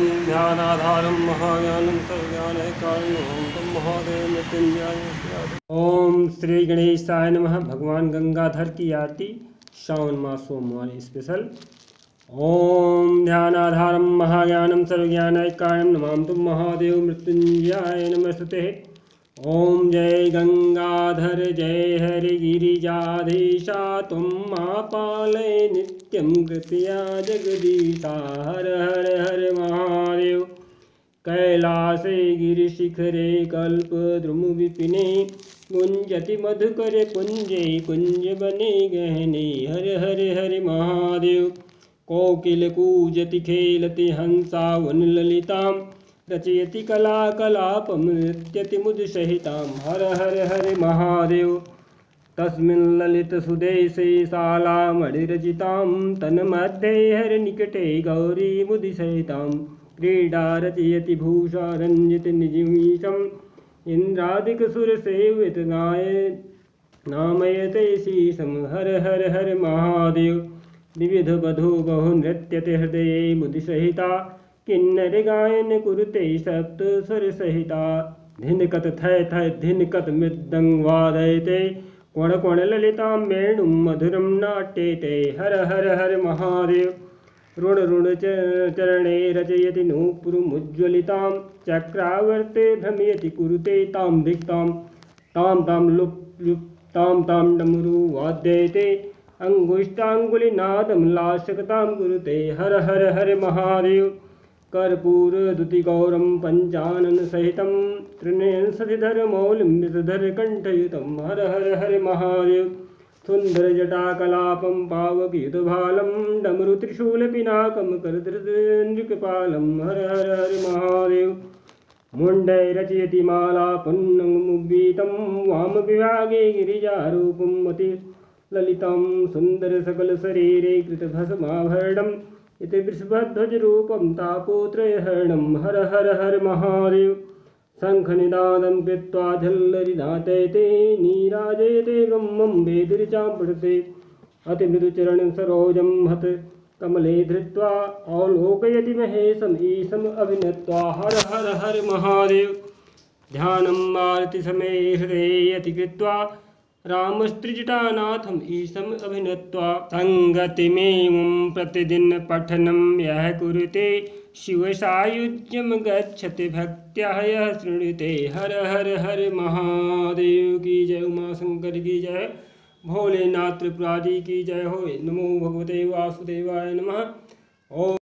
ध्यानाधारं महाज्ञानं सर्वज्ञानकारणं तम महादेव मृत्युंजय ओम श्री गणेशाय नम। भगवान गंगाधर की आरती श्रावण मास सोमवार स्पेशल ओम ध्यानाधारम ध्यानाधारं सर्वज्ञान सर्वज्ञानकारणं नमाम तुम महादेव मृत्युंजयाय नमस्ते ओम जय गंगाधर, जय हरि गिरिजाधीशा, तुम मा पालय नित्यं कृपया जगदीशा, हर हर हर महादेव। कैलासे गिरिशिखरे कल्पद्रुमविपिने गुञ्जति मधुकर कुंजे कुंज कुञ्जवने गहने, हर हर हर महादेव। कोकिल कूजति खेलति हंसा वनललितां रचयति कला कलापं नृत्यति मुदसहितां हर हर हर महादेव। तस्मिन् ललितसुदेशे शालामणिरचितां तन्मध्ये हरनिकटे गौरीमुदिसहितां क्रीडा रचयति भूषा रञ्जितनिजिमीशम् इन्द्रादिकसुरसेवितनाय नामयते शीशं हर हर हर महादेव। विविधवधू बहु नृत्यते हृदये मुदिसहिता। किन्नर गायन कुरुते सप्त स्वरसहिता धिनकत थय थय धिनकत मृदङ्ग वादयते। कोण कोण ललितां वेणुं मधुरं नाट्यते। हर हर हर महादेव। ऋण ऋण चरणे रचयति नूपुरमुज्ज्वलितां चक्रावर्ते भ्रमयति कुरुते तां दिक्तां तां तां लुप् लुप् तां तां डमरु वाद्यते। अङ्गुष्ठाङ्गुलिनादं लाशकतां कुरुते। हर हर हर महादेव। कर्पूरदुतिगौरं त्रिनयनसतिधरमौलिं विषधरकण्ठयुतं हर हर हर महादेव। सुन्दरजटाकलापं पावकयुतभालं डमरुत्रिशूलपिनाकं करधृतृकृपालं हर हर हर महादेव। मुण्डै रचयति माला पुन्नमुद्वीतं वामविभागे गिरिजारूपं मति ललितं सुन्दरसकलशरीरे कृतभस्माभरणम् इति वृषभध्वजरूपं तापोत्रयहरणं हर हर हर महादेव। शङ्खनिदानं कृत्वा झल्लरिनाथयते नीराजयते, ब्रह्मं वेदिर्चां पठते अतिमृदुचरणं सरोजं हत, कमले धृत्वा अवलोकयति महेशम्, ईशम् अभिनत्वा हर हर हर महादेव। ध्यानम् आरतिसमये हृदये अति कृत्वा रामस्त्रिजटानाथम् ईशम् अभिनत्वा सङ्गतिमेवं प्रतिदिन पठनं यः कुरुते शिवसायुज्यं गच्छति भक्त्या यः शृणुते। हर हर हर महादेव की जय। उमा शंकर की जय। भोलेनाथ त्रिपुरारी की जय। हो नमो भगवते वासुदेवाय नमः। ओम